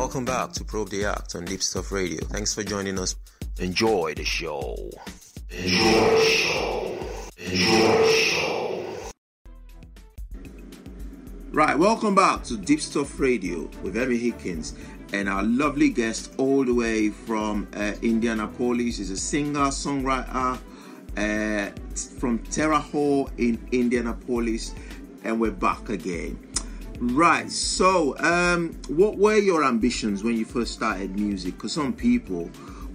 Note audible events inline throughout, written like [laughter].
Welcome back to Probe the Act on Deep Stuff Radio. Thanks for joining us. Enjoy the show. Enjoy the show. Enjoy the show. Right, welcome back to Deep Stuff Radio with Emmy Hikins and our lovely guest all the way from uh, Indianapolis. is a singer, songwriter uh, from Terre Haute in Indianapolis, and we're back again. Right, so um, what were your ambitions when you first started music? Because some people,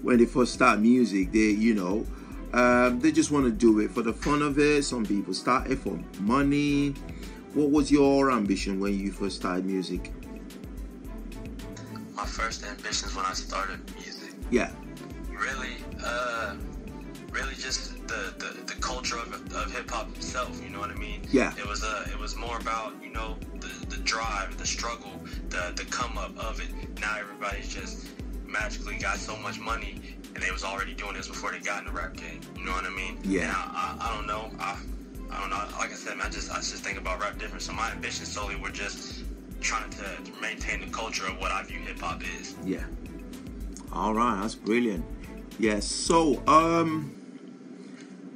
when they first start music, they, you know, um, they just want to do it for the fun of it. Some people start it for money. What was your ambition when you first started music? My first ambitions when I started music. Yeah. Really, uh, really just the, the, the culture of, of hip hop itself. You know what I mean? Yeah. It was uh, it was more about you know the, the drive, the struggle, the the come up of it. Now everybody's just magically got so much money, and they was already doing this before they got in the rap game. You know what I mean? Yeah. I, I, I don't know. I I don't know. Like I said, man, I just I just think about rap different. So my ambitions solely were just trying to maintain the culture of what I view hip hop is. Yeah. All right, that's brilliant. Yes. Yeah, so, um,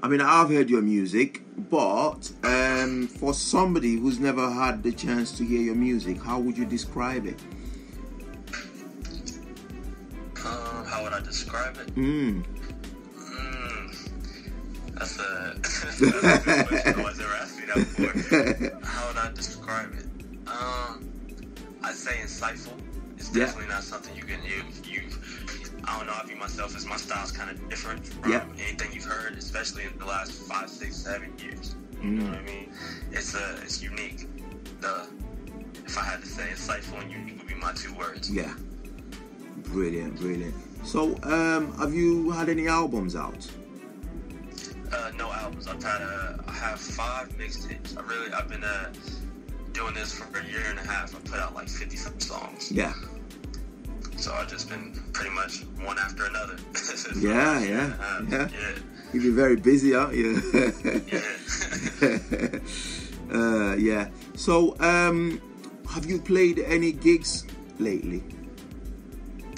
I mean, I've heard your music, but um, for somebody who's never had the chance to hear your music, how would you describe it? Um, how would I describe it? Mm. Mm, that's a, that's [laughs] a good question. No one's [laughs] ever asked that before. How would I describe it? Um, I'd say insightful. It's Yeah. definitely not something you can you you. I don't know. I view myself as my style's kind of different from Yeah. anything you've heard, especially in the last five, six, seven years. You know Mm. what I mean? It's uh, it's unique. The if I had to say insightful and unique would be my two words. Yeah. Brilliant, brilliant. So, um, have you had any albums out? Uh, no albums. I've had uh, I have five mixtapes. I really I've been uh, doing this for a year and a half. I put out like fifty some songs. Yeah. So I've just been pretty much one after another. [laughs] Yeah, yeah, and yeah. yeah, You've been very busy, aren't you? [laughs] yeah. [laughs] uh, yeah. So, um, have you played any gigs lately?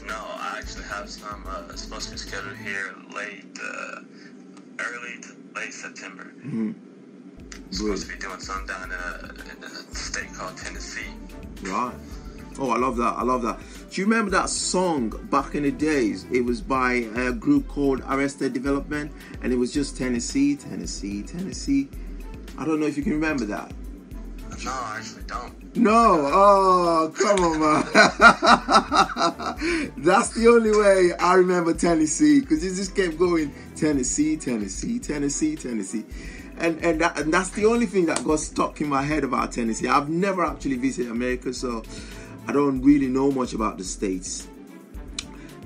no, I actually have some uh, supposed to be scheduled here late, uh, early to late September. Mm-hmm. Supposed to be doing some down uh, in a state called Tennessee. Right. Oh, I love that. I love that. Do you remember that song back in the days? It was by a group called Arrested Development, and it was just Tennessee, Tennessee, Tennessee. I don't know if you can remember that. No, I actually don't. No, oh, come on, man. [laughs] That's the only way I remember Tennessee because it just kept going Tennessee, Tennessee, Tennessee, Tennessee. And, and, that, and that's the only thing that got stuck in my head about Tennessee. I've never actually visited America, so I don't really know much about the States.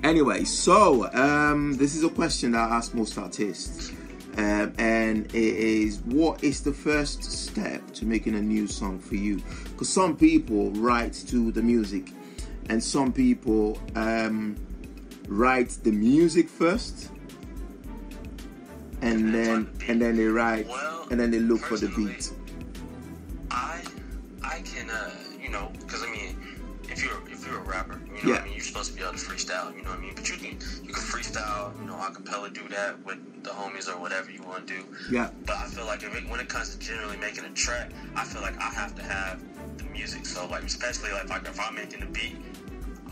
Anyway, so um, this is a question that I ask most artists. Um, and it is what is the first step to making a new song for you? Because some people write to the music, and some people um, write the music first, and then the and then they write, Well, and then they look for the beat. I I can uh you know because I mean if you're if you're a rapper you know Yeah. what I mean? You're supposed to be able to freestyle you know what I mean? But you can you can freestyle you know acapella do that with the homies or whatever you want to do. Yeah, but I feel like if it, when it comes to generally making a track I feel like I have to have the music. So like especially like, like if I'm making a beat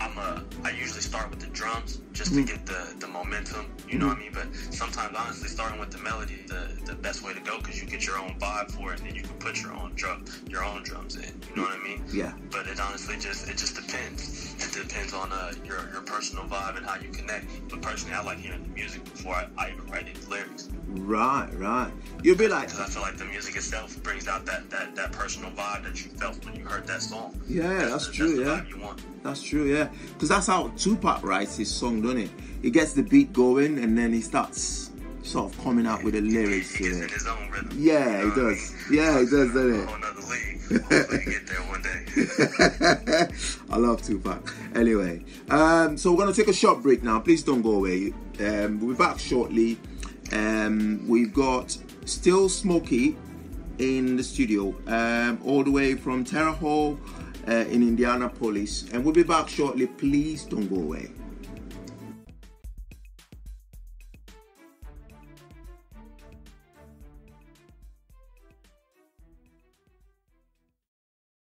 I'm a I usually start with the drums just to get the the momentum you know what I mean? But sometimes honestly starting with the melody the the best way to go because you get your own vibe for it and then you can put your own drum your own drums in you know what I mean? Yeah, but it honestly just it just depends. It depends on uh, your your personal vibe and how you connect. But personally I like hearing the music before I, I even write any lyrics. Right, right. You'll be like, because I feel like the music itself brings out that that that personal vibe that you felt when you heard that song. Yeah, that's the, true, that's yeah. vibe you want. That's true, yeah. Because that's how Tupac writes his song, doesn't it? He gets the beat going and then he starts sort of coming out with the lyrics to it. his own rhythm Yeah, he know what I does. Yeah, he does, doesn't it? whole [laughs] league get there one day [laughs] I love Tupac. Anyway, um, so we're gonna take a short break now. Please don't go away. Um, we'll be back shortly. Um, we've got Still Smoky in the studio, um, all the way from Terre Haute uh, in Indianapolis. And we'll be back shortly. Please don't go away.